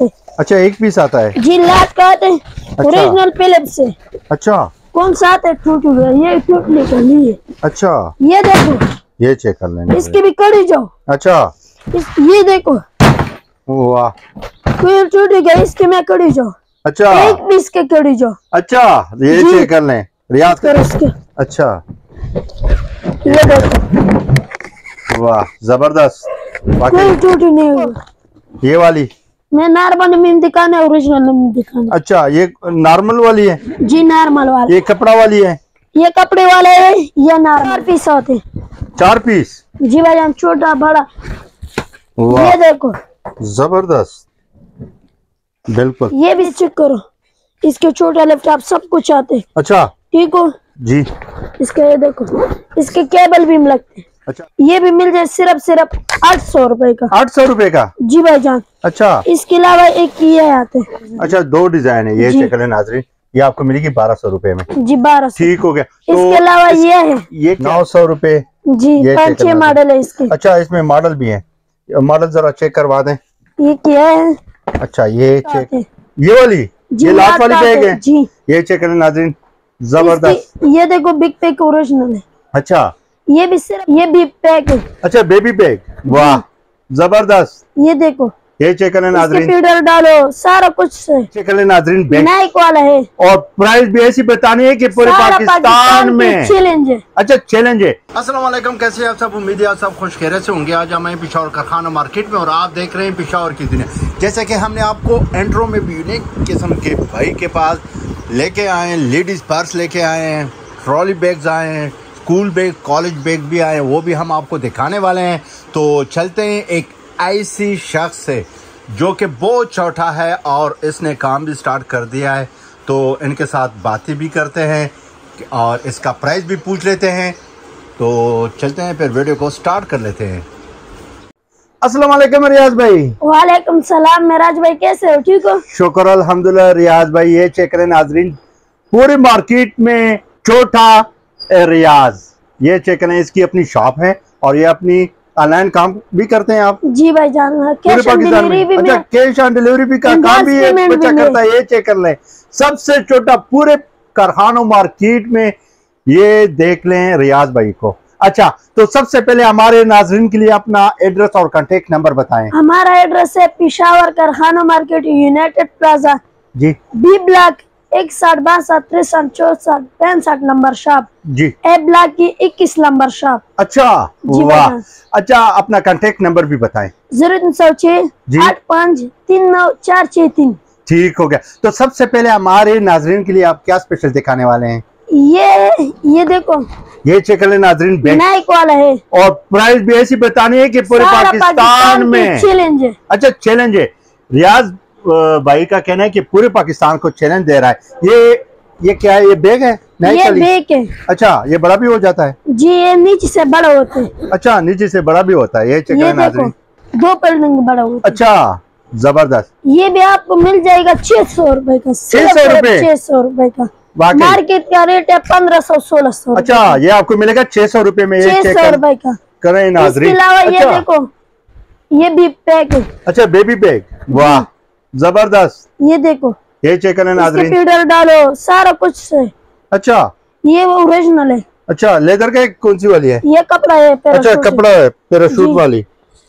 आते अच्छा एक पीस आता है? जी लाट का आते ओरिजिनल फिलिप्स से। अच्छा। कौन सा आता है? टूट गया ये टूट निकली है। अच्छा। ये देखो। ये चेक कर लेंगे इसकी भी कड़ी जाओ। अच्छा। ये देखो। वाह। कोई टूट गया इसकी मैं कड़ी जाओ अच्छा। एक पीस के कड़ी जाओ। अच्छा ये चेक कर लें। रियाज कर उसके अच्छा। ये देखो। वाह ज़बरदस्त। कोई टूट नहीं हुआ ये वाली। मैं नॉर्मल में दिखाना ओरिजिनल में दिखाना अच्छा ये नॉर्मल वाली है? जी नॉर्मल वाली। ये कपड़ा वाली है? ये कपड़े वाले है ये नॉर्मल पीस होते हैं। चार पीस जी भाई हम छोटा बड़ा। ये देखो। ज़बरदस्त। बिल्कुल। ये भी चेक करो। इसके छोटा लैपटॉप सब कुछ आते हैं, अच्छा। ठीक हो? जी। इसके ये देखो। इसके केबल भी लगते हैं। अच्छा। ये भी मिल जाए सिर्फ़ सिर्फ़ आठ सौ रुपए का। आठ सौ रुपए का? जी भाई जान। अच्छा। इसके अलावा एक ये आते। हैं। अच्छा दो डिज़ाइन है ये चेक करें नाजरीन। ये आपको मिलेगी बारह सौ रुपए में। जी बारह सौ। ठीक हो गया। तो इसके अलावा ये है। ये नौ सौ रुपए। जी पाँच छह मॉडल है इसके। अच्छा इसमें मॉडल भी है। मॉडल जरा चेक करवा दें। ये क्या है? अच्छा ये चेक ये वाली? ये लास्ट वाली बैग है? जी। ये चेक करें नाजरीन। ज़बरदस्त। ये देखो बिग पैक ओरिजिनल है। अच्छा। ये भी सिर्फ़ ये भी पैक है। अच्छा बेबी बैग वाह। ज़बरदस्त। ये देखो। ये चेक नाजरीन। फीडर डालो सारा कुछ है। नाजरीन बैग नाइक वाला है। और प्राइस भी ऐसी बतानी है कि पूरे सारा पाकिस्तान में। चैलेंज है। अच्छा चैलेंज है। अस्सलाम वालेकुम कैसे आप सब? उम्मीद है आप सब खुश खैरियत से होंगे। आज हम हैं पिशावर कारखाना मार्केट में और आप देख रहे हैं पिशावर की दुनिया जैसे कि हमने आपको एंड्रो में भी यूनिक किस्म के भाई के पास लेके आए हैं लेडीज़ पर्स लेके आए हैं ट्रॉली बैग्स आए हैं स्कूल बैग कॉलेज बैग भी आए हैं वो भी हम आपको दिखाने वाले हैं। तो चलते हैं एक ऐसी शख्स से जो कि बहुत छोटा है और इसने काम भी स्टार्ट कर दिया है। तो इनके साथ बातें भी करते हैं और इसका प्राइस भी पूछ लेते हैं। तो चलते हैं फिर वीडियो को स्टार्ट कर लेते हैं। अस्सलाम वालेकुम रियाज भाई। वालेकुम सलाम मेराज भाई कैसे हो? ठीक हो? शुक्र अल्हम्दुलिल्लाह रियाज भाई ये चेक करें नाजरीन। पूरे मार्केट में चौथा रियाज। ये चेक करें इसकी अपनी शॉप है और ये अपनी ऑनलाइन काम भी करते हैं आप? जी भाई जान पूरे कैश ऑन पाकिस्तान में? अच्छा कैश ऑन डिलीवरी भी का काम भी payment बच्चा करता है ये चेक कर लें। सबसे छोटा पूरे कारखानों मार्केट में ये देख लें रियाज भाई को। अच्छा तो सबसे पहले हमारे नाजरीन के लिए अपना एड्रेस और कॉन्टेक्ट नंबर बताएँ। हमारा एड्रेस है पिशावर कारखाना मार्केट यूनाइटेड प्लाजा जी। बी ब्लॉक एक साठ बासठ तिरसठ चौसठ पैंसठ number shop. Ji. A block की इक्कीस नंबर शॉप। अच्छा वाह। अच्छा अपना कांटेक्ट नंबर भी बताएँ। ज़ीरो तीन सौ छह आठ पाँच तीन नौ चार छह तीन। ठीक हो गया। तो सबसे पहले हमारे नाजरीन के लिए आप क्या स्पेशल दिखाने वाले हैं? ये ये देखो। ये चेक कर नाजरीन बैंक नाइक वाला है। और प्राइस भी ऐसी बतानी है कि पूरे पाकिस्तान में। चैलेंज है। अच्छा चैलेंज है। रियाज भाई का कहना है कि पूरे पाकिस्तान को चैलेंज दे रहा है। ये ये क्या है? ये बैग है? नहीं ये बेक है। अच्छा ये बड़ा भी हो जाता है? जी ये नीचे से बड़ा होते हैं। अच्छा नीचे से बड़ा भी होता है। ये चेक ये देखो दो बिल्डिंग बड़ा होता है। अच्छा ज़बरदस्त। ये भी आपको मिल जाएगा छह सौ रूपए का। 600 रुपए? छह सौ रूपए का। मार्केट का रेट है पंद्रह सौ सोलह सौ अच्छा ये आपको मिलेगा छह सौ रुपए में छह सौ रूपए का। करें नाजरीन। अलावा ये अच्छा, देखो ये भी पैक है। अच्छा बेबी बैग वाह। ज़बरदस्त। ये देखो। ये चेक नाजरीन। फीडर डालो सारा कुछ है। अच्छा। ये वो ओरिजिनल है। अच्छा लेदर का कौन सी वाली है? ये कपड़ा है अच्छा कपड़ा है पैराशूट वाली।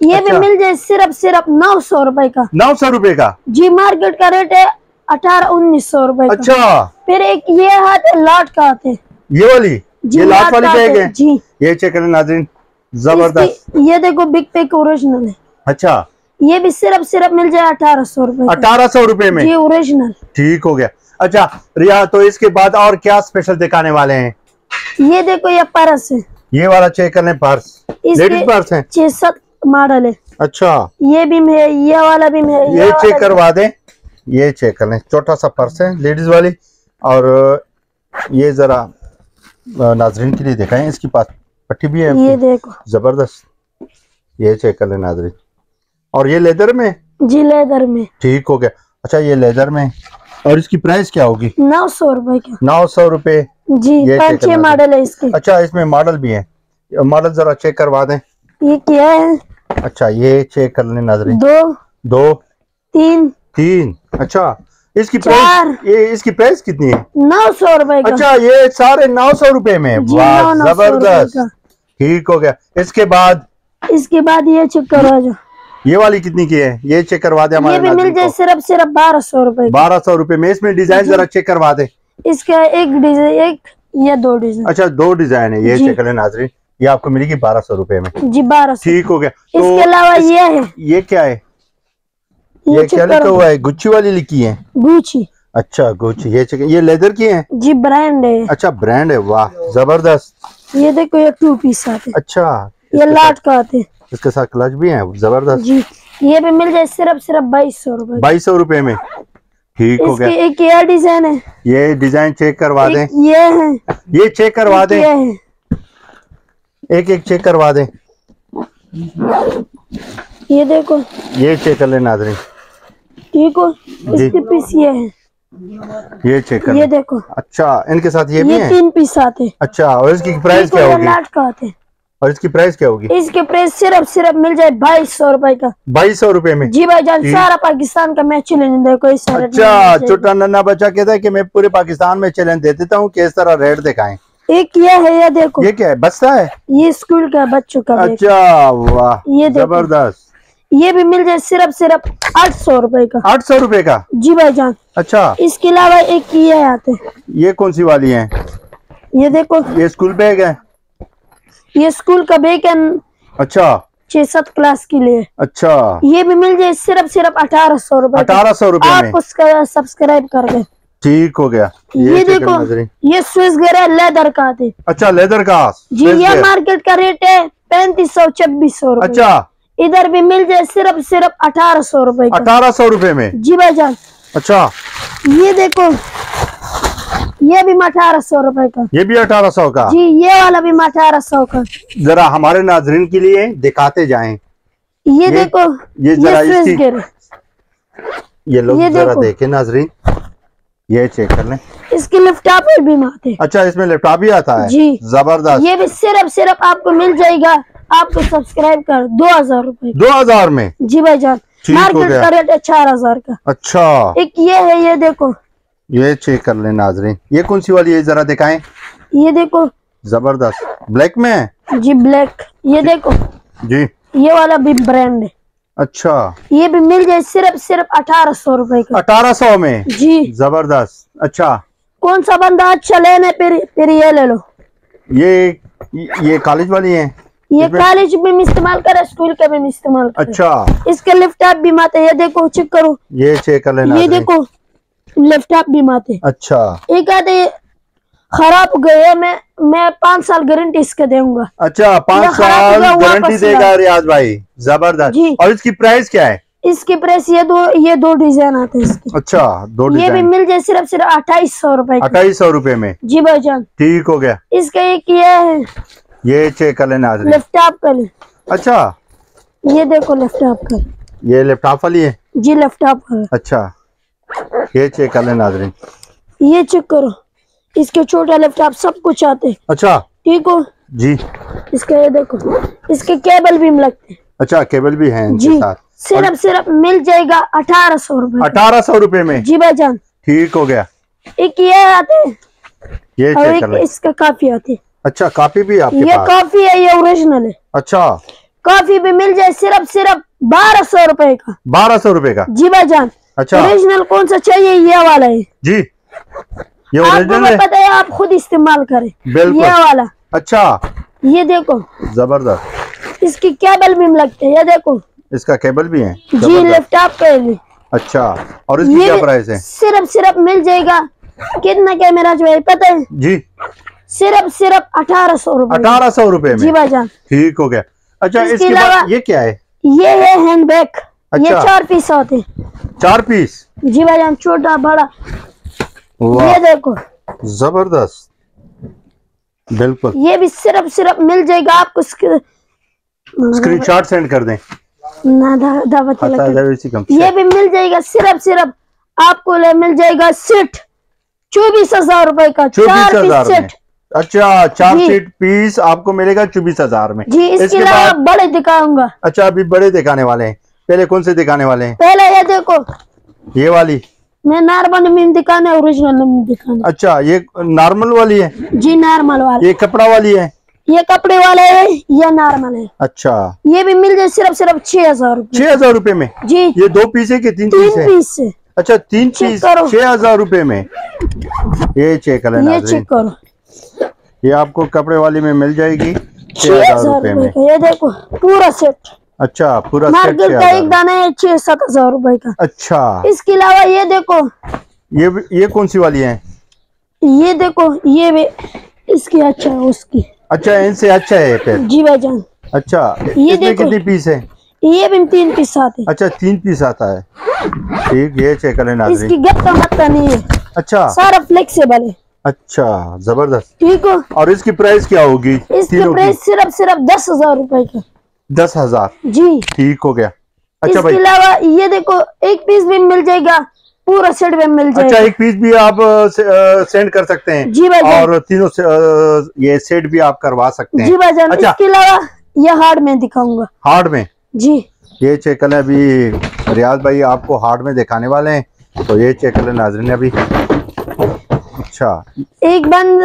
ये अच्छा। भी। मिल जाए सिर्फ़ सिर्फ़ नौ सौ रूपए का। नौ सौ रुपए का? जी मार्केट का रेट है अठारह उन्नीस सौ रूपए अच्छा। फिर एक ये हाथ है लाट का हाथ है। ये वाली? ये लास्ट वाली बैग है? जी। ये चेक करें नाजरीन। ज़बरदस्त। ये देखो बिग पैक ओरिजिनल है। अच्छा। ये भी सिर्फ़ सिर्फ़ मिल जाए अठारह सौ रूपए का। अठारह सौ रुपए में? जी ओरिजिनल ठीक हो गया। अच्छा रिया तो इसके बाद और क्या स्पेशल दिखाने वाले हैं? ये देखो ये पर्स है। ये वाला चेक कर लें पर्स लेडीज़ पर्स है? छह सात मॉडल है। अच्छा। ये भी है ये वाला भी है ये चेक करवा दे। ये चेक कर लें। छोटा सा पर्स है लेडीज़ वाली। और ये जरा नाजरीन के लिए दिखाएँ। इसके पास पट्टी भी है ये देखो। ज़बरदस्त। ये चेक कर लें नाजरीन। और ये लेदर में? जी लेदर में। ठीक हो गया। अच्छा ये लेदर में। और इसकी प्राइस क्या होगी? नौ सौ रूपए का। नौ सौ रुपये जी पाँच छह मॉडल है इसके? अच्छा इसमें मॉडल भी है। मॉडल जरा चेक करवा दें। ये क्या है? अच्छा ये चेक कर लें नाजरीन दो। दो। तीन। तीन। अच्छा इसकी। प्राइस ये इसकी प्राइस कितनी है? नौ सौ रुपए का। अच्छा ये साढ़े नौ सौ रुपए में। वाह ज़बरदस्त। ठीक हो गया। इसके बाद? इसके बाद ये चेक करवा ये वाली कितनी की है? ये चेक करवा दे ये हमारे भी मिल जाए सिर्फ़ सिर्फ़ बारह सौ रुपए का। बारह सौ रुपए में इसमें डिज़ाइन जरा चेक करवा दे। इसका एक डिज़ाइन एक या दो डिज़ाइन। अच्छा दो डिज़ाइन है ये चेक कर नाजरीन। ये आपको मिलेगी बारह सौ रुपये में। जी बारह सौ। ठीक हो गया। इसके तो अलावा ये है। ये क्या है? ये ये क्या लिखा हुआ है? गुच्ची वाली लिखी है। गुची अच्छा गुच्ची ये चेक ये लेदर की है? जी ब्रांड है। अच्छा ब्रांड है। वाह ज़बरदस्त। ये देखो ये टू पीस आते अच्छा ये लाट का आते इसके साथ क्लच भी है ज़बरदस्त। ये भी मिल जाए सिर्फ़ सिर्फ़ बाईस सौ रुपए। बाईस सौ रुपए में। ठीक हो गया। एक ये डिज़ाइन है। ये डिज़ाइन चेक करवा दें। ये है। ये चेक करवा दें। एक एक चेक करवा दें। ये देखो। ये चेक कर ले नाजरीन। ठीक हो इसके पीस ये है। ये चेक कर ये देखो। अच्छा इनके साथ ये भी ये है? तीन पीस आते अच्छा और इसकी प्राइस क्या होगी? का आते और इसकी प्राइस क्या होगी? इसके प्राइस सिर्फ़ सिर्फ़ मिल जाए बाईस सौ रुपए का। बाईस सौ रुपए में? जी भाई जान सारा पाकिस्तान का मैच चैलेंज देखो अच्छा छोटा नन्ना बच्चा कहता है कि मैं पूरे पाकिस्तान में चैलेंज दे देता हूँ किस तरह रेट दिखाएँ? एक ये है ये देखो। ये क्या है बस्ता है? ये स्कूल का बच्चों का अच्छा वाह ये ज़बरदस्त। ये भी मिल जाए सिर्फ़ सिर्फ़ आठ सौ रुपए का। आठ सौ रुपए का? जी भाई जान अच्छा। इसके अलावा एक ये आते ये कौन सी वाली है? ये देखो। ये स्कूल बैग है। ये स्कूल का बैग है अच्छा। छह सात क्लास के लिए। अच्छा। ये भी मिल जाए सिर्फ़ सिर्फ़ अठारह सौ रुपए का। अठारह सौ रुपए में। आप उसका सब्सक्राइब कर दे। ठीक हो गया। ये check देखो ये स्विस गेर है लेदर का आते अच्छा लेदर का। जी ये मार्केट का रेट है पैंतीस सौ छब्बीस सौ अच्छा। इधर भी मिल जाए सिर्फ़ सिर्फ़ अठारह सौ रुपए का। अठारह सौ रुपए में। जी भाईजान अच्छा। ये देखो ये भी अठारह सौ रुपए का। ये भी अठारह सौ का? जी ये वाला भी अठारह सौ का। जरा हमारे नाजरीन के लिए दिखाते जाएँ। ये, ये- देखो ये जरा ये ये लोग ये जरा देखो। नाजरीन। ये चेक कर लें। इसके लिफ्टॉप भी आते अच्छा इसमें लैपटॉप भी आता है? जी। ज़बरदस्त। ये भी सिर्फ़ सिर्फ़ आपको मिल जाएगा। आपको सब्सक्राइब कर दो हज़ार रूपए दो हज़ार में? जी भाई जान मार्केट का रेट है चार हज़ार का। अच्छा। एक ये है ये देखो। ये चेक कर लें नाजरीन। ये कौन सी वाली है? जरा दिखाएँ। ये देखो। ज़बरदस्त। ब्लैक में? है जी ब्लैक ये देखो। जी। ये वाला भी ब्रांड है। अच्छा। ये भी मिल जाए सिर्फ़ सिर्फ़ अठारह सौ रूपए का। अठारह सौ में? जी। ज़बरदस्त। अच्छा। कौन सा बंदा अच्छा लेने फिर फिर ये ले लो। ये ये कॉलेज वाली है? ये कॉलेज में इस्तेमाल करे स्कूल के में इस्तेमाल अच्छा। इसके लैपटॉप भी माते ये देखो चेक करो। ये चेक कर लेना ये देखो। लैपटॉप भी माते अच्छा। एक आधे खराब गए मैं मैं पाँच साल गारंटी इसके दूँगा अच्छा पाँच साल गारंटी देगा रियाज भाई। ज़बरदस्त। और इसकी प्राइस क्या है? इसके प्रेस ये दो ये दो डिज़ाइन आते हैं इसके। अच्छा दो ये भी मिल जाए सिर्फ़ सिर्फ़ अट्ठाईस सौ रुपए का। अट्ठाईस सौ रुपए में। जी भाई जान। ठीक हो गया। इसका एक ये है। ये चेक कर लेना लैपटॉप का ले। अच्छा। ये देखो लैपटॉप का। ये लैपटॉप वाली है? जी लैपटॉप अच्छा। ये चेक कर लेना नाजरीन। ये चेक करो। इसके छोटा लैपटॉप सब कुछ आते हैं। अच्छा। ठीक हो? जी। इसका ये देखो इसके केबल भी लगते हैं। अच्छा केबल भी है जी सिर्फ़ सिर्फ़ मिल जाएगा अठारह सौ रुपए अठारह सौ रुपए में? जी भाईजान। ठीक हो गया। एक ये आते हैं। ये और एक इसका काफ़ी आते हैं। अच्छा कॉपी भी आपके ये काफ़ी है ये ओरिजिनल है। अच्छा। काफ़ी भी मिल जाए सिर्फ़ सिर्फ़ बारह सौ रुपए का। बारह सौ रुपए का। जी भाईजान। अच्छा। ओरिजिनल कौन सा चाहिए? ये वाला है। जी। ये ओरिजिनल है पता है। आप खुद इस्तेमाल करें। ये वाला। अच्छा। ये देखो। ज़बरदस्त। इसकी केबल भी लगते हैं ये देखो। इसका केबल भी है? जी लैपटॉप के लिए अच्छा। और इसकी क्या प्राइस है? सिर्फ़ सिर्फ़ मिल जाएगा। कितना कैमरा जो है पता है? जी। सिर्फ़ सिर्फ़ अठारह सौ रुपए। अठारह सौ रुपए जी में ठीक हो गया। अच्छा इसके इसके अलावा- ये क्या है? ये है हैंड बैग ये अच्छा। चार पीस होते हैं। चार पीस? जी भाईजान छोटा बड़ा। ये देखो। ज़बरदस्त। बिल्कुल। ये भी सिर्फ़ सिर्फ़ मिल जाएगा आपको स्क्र- स्क्रीनशॉट सेंड कर दें। ना दा- इसी कम ये भी मिल जाएगा सिर्फ़ सिर्फ़ आपको ले मिल जाएगा सेट चौबीस हज़ार रूपए का चौबीस चार पीस हज़ार सेट अच्छा चार। सीट पीस आपको मिलेगा चौबीस हज़ार में। जी इसके अलावा बड़े दिखाऊँगा। अच्छा अभी बड़े दिखाने वाले हैं। पहले कौन से दिखाने वाले हैं? पहले ये देखो। ये वाली। मैं नॉर्मल में दिखाना है ओरिजिनल में दिखाना। अच्छा ये नॉर्मल वाली है? है। जी नॉर्मल वाली। ये कपड़ा वाली है? ये कपड़े वाले है ये नॉर्मल है। अच्छा। ये भी मिल जाए सिर्फ़ सिर्फ़ छह हज़ार रूपए छह हज़ार रूपए में? जी। ये दो पीस है की तीन पीस है? पीस से अच्छा तीन पीस छह हज़ार रूपए में। ये चेक कर ये चेक करो। ये आपको कपड़े वाली में मिल जाएगी छह हज़ार रूपए में। ये देखो पूरा सेट अच्छा पूरा मार्केट का एक दाना है छह सात हज़ार रूपए का। अच्छा। इसके अलावा ये देखो। ये ये कौन सी वाली है? ये देखो ये भी इसकी अच्छा है उसकी। अच्छा इनसे अच्छा है फिर। जी भाईजान अच्छा ये देखो। कितनी पीस है? ये भी तीन पीस आते हैं। अच्छा तीन पीस आता है। ठीक ये चेक कर इसकी गत्ता मत्ता नहीं है। अच्छा। सारा फ्लेक्सिबल है। अच्छा ज़बरदस्त। ठीक हो? और इसकी प्राइस क्या होगी? इसकी प्राइस सिर्फ़ सिर्फ़ दस हज़ार रूपए का। दस हज़ार। जी। ठीक हो गया। अच्छा इसके भाई। अलावा ये देखो एक पीस भी मिल जाएगा पूरा सेट में मिल जाएगा। अच्छा एक पीस भी आप सेंड कर सकते हैं। जी भाईजान और तीनों से, ये सेट भी आप करवा सकते हैं। जी भाईजान अच्छा। इसके अलावा ये हार्ड में दिखाऊँगा। हार्ड में? जी। ये चेक कर अभी रियाज भाई आपको हार्ड में दिखाने वाले हैं। तो ये चेक कर नाजरीन अभी। अच्छा। एक बंद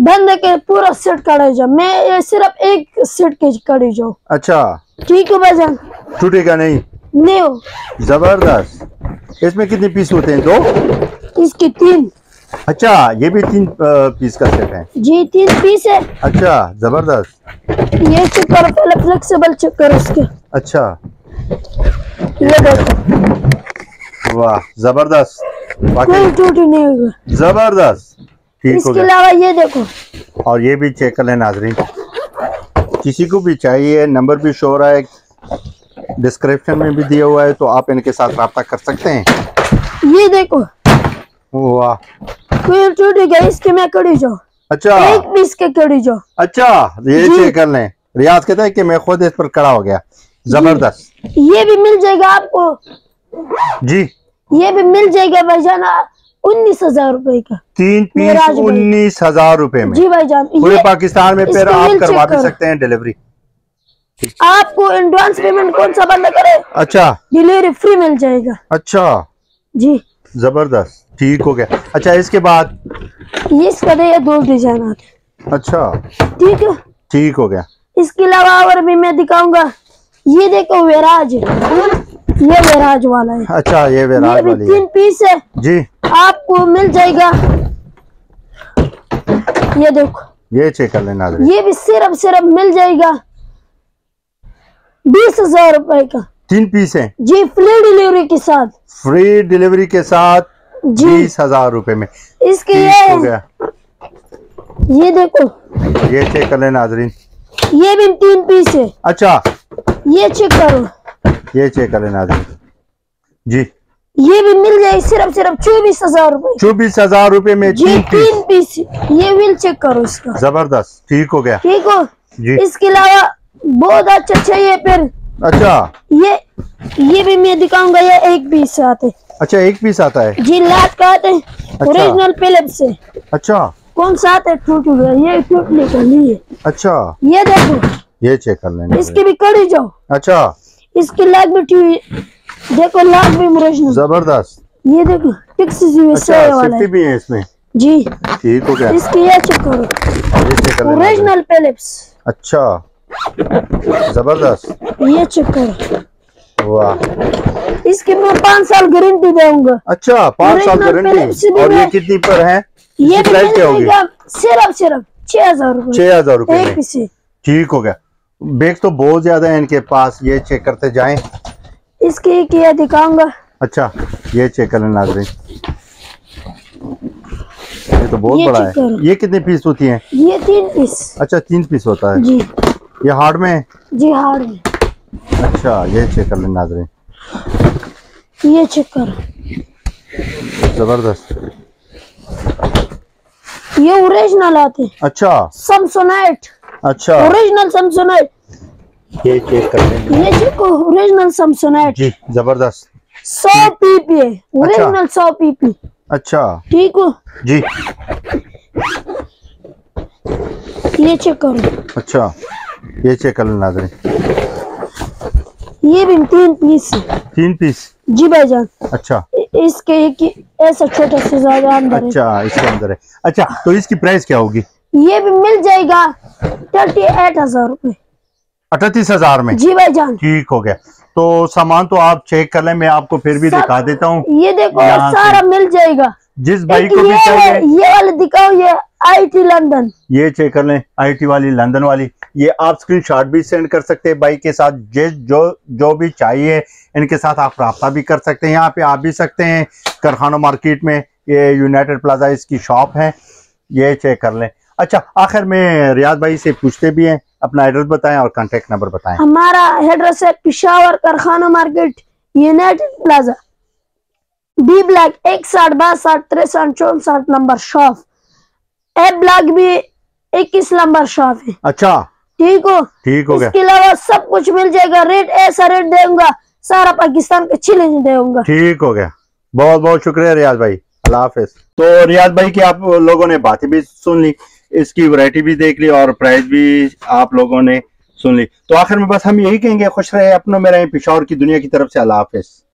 बंद के पूरा सेट कड़े जाओ। मैं ये सिर्फ़ एक सेट के कड़ी जाओ अच्छा। ठीक है भाईजान टूटेगा नहीं? नहीं ज़बरदस्त। इसमें कितने पीस होते हैं? दो? इसकी तीन। अच्छा ये भी तीन पीस का सेट है। जी तीन पीस है। अच्छा ज़बरदस्त। ये चेक करो पहले फ्लेक्सिबल चेक करो इसके अच्छा। ये देखो। वाह ज़बरदस्त। कोई टूटी नहीं होगा। ज़बरदस्त। ठीक हो गया। ये देखो। और ये भी चेक कर लें नाजरीन। किसी को भी चाहिए नंबर भी शो रहा है डिस्क्रिप्शन में भी दिया हुआ है तो आप इनके साथ रब्ता कर सकते हैं। ये देखो। वाह। कोई टूटी गया इसके मैं कड़ी जाओ अच्छा। एक पीस के कड़ी जाओ अच्छा ये चेक कर लें। रियाज कहता है कि मैं खुद इस पर खड़ा हो गया। ज़बरदस्त। ये भी मिल जाएगा आपको। जी। ये भी मिल जाएगा भाईजान उन्नीस हज़ार रूपए का। तीन पीस उन्नीस हज़ार रूपए में। जी भाईजान पूरे पाकिस्तान में फिर आप करवा भी सकते हैं डिलीवरी आपको एडवांस पेमेंट कौन सा बंद करे? अच्छा। डिलीवरी फ्री मिल जाएगा। अच्छा। जी। ज़बरदस्त। ठीक हो गया। अच्छा इसके बाद? ये इसका दे दो डिज़ाइन आते अच्छा। ठीक है? ठीक हो गया। इसके अलावा और भी मैं दिखाऊँगा। ये देखो वेराज। ये वेराज वाला है। अच्छा ये ये विराज भी वाली तीन पीस है। जी। आपको मिल जाएगा। ये देखो। ये चेक कर लेना। ये भी सिर्फ़ सिर्फ़ मिल जाएगा। बीस हज़ार रूपए का। तीन पीस है। जी फ्री डिलीवरी के साथ। फ्री डिलीवरी के साथ बीस हज़ार रूपए में। इसके ठीक हो गया। ये देखो। ये चेक कर लेना नाजरीन ये भी तीन पीस है। अच्छा। ये चेक करो। ये चेक कर लेना नाजरीन जी। ये भी मिल जाएगी सिर्फ़ सिर्फ़ चौबीस हज़ार रूपए। चौबीस हज़ार रूपए में जी तीन पीस। तीन पीस। ये बिल चेक करो इसका। ज़बरदस्त ठीक हो गया। ठीक हो? जी। इसके अलावा बहुत अच्छा चाहिए फिर। अच्छा। ये ये भी मैं दिखाऊँगा ये एक पीस आते अच्छा एक पीस आता है। जी लाट का आते ओरिजिनल पेलेट से। अच्छा। कौन सा आता है? टूट गया। ये टूटने का नहीं है। अच्छा। ये देखो। ये चेक कर लेना इसकी भी कड़ी जाओ। अच्छा। इसकी लाग भी देखो लाग भी ओरिजिनल ज़बरदस्त। ये देखो टिक्स अच्छा वाला भी है इसमें? जी। ठीक हो गया। इसकी ये चेक करो। ओरिजिनल पेलेट्स अच्छा। ज़बरदस्त। ये चेक करो। वाह। इसकी मैं पाँच साल गारंटी दूँगा। अच्छा पाँच साल गारंटी और ये कितनी पर है? ये प्राइस क्या होगी? सिर्फ़ सिर्फ़ छह हज़ार रूपए। छह हज़ार रूपए। ठीक हो गया। बेग तो बहुत ज़्यादा है इनके पास। ये चेक करते जाएँ। इसकी एक ये दिखाऊँगा। अच्छा ये चेक कर लेना नाजरीन ये तो बहुत ये बड़ा है। ये कितने पीस होती हैं? ये तीन पीस अच्छा तीन पीस होता है। जी। ये हार्ड में? है जी हार्ड में। अच्छा ये चेक कर लेना नाजरीन ये चेक करो। ज़बरदस्त। ये ओरिजिनल आते अच्छा। सैमसोनाइट अच्छा। ओरिजिनल सैमसोनाइट ये चेक कर लेंगे। ये देखो ओरिजिनल सैमसोनाइट जी ज़बरदस्त। सौ पीपी ओरिजिनल सौ पीपी। अच्छा। ठीक हो? जी। ये चेक करो। अच्छा। ये चेक कर लेना ये भी तीन पीस तीन पीस जी भाईजान। अच्छा। इसके एक ऐसा छोटा से ज़्यादा अंदर है। अच्छा इसके अंदर है। अच्छा तो इसकी प्राइस क्या होगी? ये भी मिल जाएगा थर्टी एट हज़ार रूपए। अठतीस हज़ार में। जी भाईजान ठीक हो गया। तो सामान तो आप चेक कर लें मैं आपको फिर भी दिखा देता हूँ। ये देखो सारा मिल जाएगा। जिस भाई को भी ये चाहिए ये वाले दिखाओ ये आईटी लंदन ये चेक कर लें आईटी वाली लंदन वाली। ये आप स्क्रीनशॉट भी सेंड कर सकते हैं बाइक के साथ जिस जो जो भी चाहिए इनके साथ आप रब्ता भी कर सकते हैं। यहाँ पे आप भी सकते हैं कारखाना मार्केट में ये यूनाइटेड प्लाजा इसकी शॉप है। ये चेक कर लें। अच्छा आखिर में रियाज भाई से पूछते भी हैं अपना एड्रेस बताएँ और कॉन्टेक्ट नंबर बताएँ। हमारा एड्रेस है पिशावर कारखाना market United Plaza B block एक साठ बासठ तिरसठ चौसठ नंबर शॉप ए ब्लॉक भी इक्कीस नंबर शॉप है। अच्छा। ठीक हो? ठीक हो गया। इसके अलावा सब कुछ मिल जाएगा रेट ऐसा रेट दूँगा सारा पाकिस्तान का चिलेंज दूँगा ठीक हो गया। बहुत बहुत शुक्रिया रियाज भाई। अल्लाह हाफिज। तो रियाज भाई की आप लोगों ने बातें भी सुन ली इसकी वैरायटी भी देख ली और प्राइस भी आप लोगों ने सुन ली। तो आखिर में बस हम यही कहेंगे, खुश रहे अपनों में रहें पिशौर की दुनिया की तरफ़ से अला हाफिज।